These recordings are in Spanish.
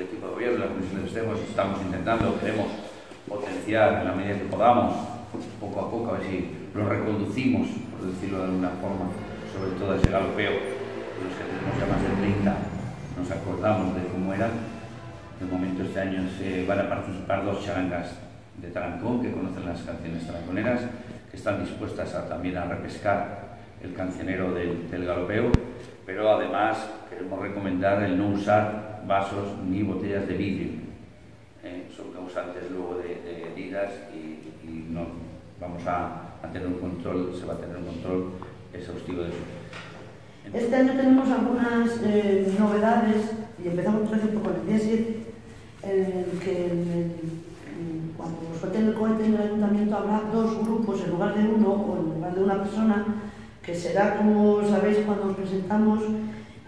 el equipo de gobierno, la comisión de festejos, estamos intentando, queremos potenciar en la medida que podamos, poco a poco, a ver si lo reconducimos, por decirlo de alguna forma, sobre todo ese galopeo, los que tenemos ya más de 30, nos acordamos de cómo era. De momento este año se van a participar dos charangas de Tarancón, que conocen las canciones taranconeras, que están dispuestas a, también a repescar el cancionero del, del galopeo, pero además queremos recomendar el no usar vasos ni botellas de vidrio. ¿eh? Son causantes luego de, de heridas y, no vamos a, tener un control, se va a tener un control exhaustivo de eso. Este año tenemos algunas eh, novedades y empezamos por ejemplo con el día 7, en el que en cuando suelten el cohete en el ayuntamiento habrá dos grupos en lugar de uno o en lugar de una persona que será como sabéis cuando nos presentamos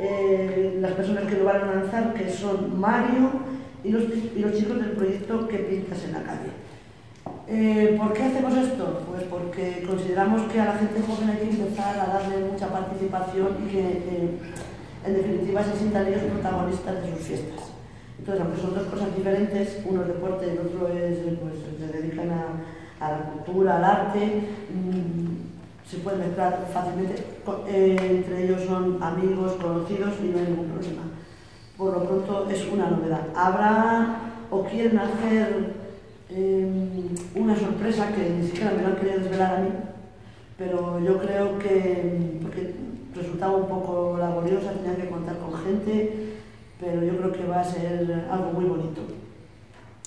eh, las personas que lo van a lanzar, que son Mario y los, y los chicos del proyecto que pintas en la calle. Eh, ¿Por qué hacemos esto? Pues porque consideramos que a la gente joven hay que empezar a darle mucha participación y que, eh, en definitiva, se sientan ellos protagonistas de sus fiestas. Entonces, aunque son dos cosas diferentes, uno es deporte y el otro es, pues, se dedican a, la cultura, al arte, mmm, se pueden mezclar fácilmente, eh, entre ellos son amigos, conocidos y no hay ningún problema. Por lo pronto es una novedad. Habrá o quieren hacer eh, una sorpresa que ni siquiera me lo han querido desvelar a mí, pero yo creo que, resultaba un poco laboriosa, tenía que contar con gente, pero yo creo que va a ser algo muy bonito.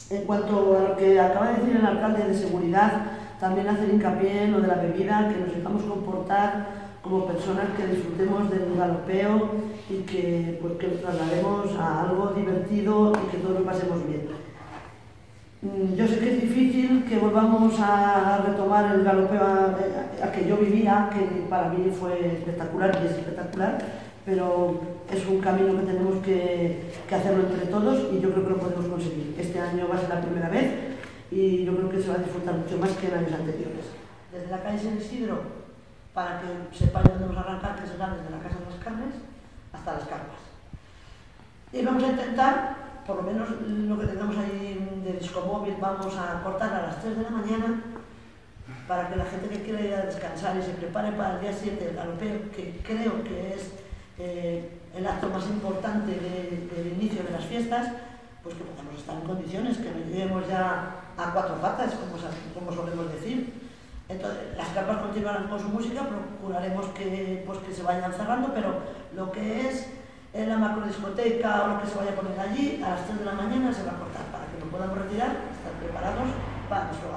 En cuanto a lo que acaba de decir el alcalde de seguridad, también hacer hincapié en lo de la bebida, que nos dejamos comportar como personas que disfrutemos del galopeo y que, pues, traslademos a algo divertido y que todos lo pasemos bien. Mm, yo sé que es difícil que volvamos a retomar el galopeo a, que yo vivía, que para mí fue espectacular y es espectacular, pero es un camino que tenemos que hacerlo entre todos y yo creo que lo podemos conseguir. Este año va a ser la primera vez y yo creo que se va a disfrutar mucho más que en años anteriores. Desde la calle San Isidro, para que sepáis dónde vamos a arrancar, que será desde la Casa de las Carnes hasta las carpas. Y vamos a intentar, por lo menos lo que tengamos ahí de discomóvil, vamos a cortar a las 3 de la mañana para que la gente que quiera ir a descansar y se prepare para el día 7 el galopeo, que creo que es eh, el acto más importante del de, de inicio de las fiestas, pues que podamos estar en condiciones, que nos lleguemos ya a cuatro patas, como, como solemos decir. Entonces, las carpas continuarán con su música, procuraremos que, pues, que se vayan cerrando, pero lo que es en la macrodiscoteca o lo que se vaya a poner allí, a las 3 de la mañana se va a cortar para que nos podamos retirar, estar preparados para nuestro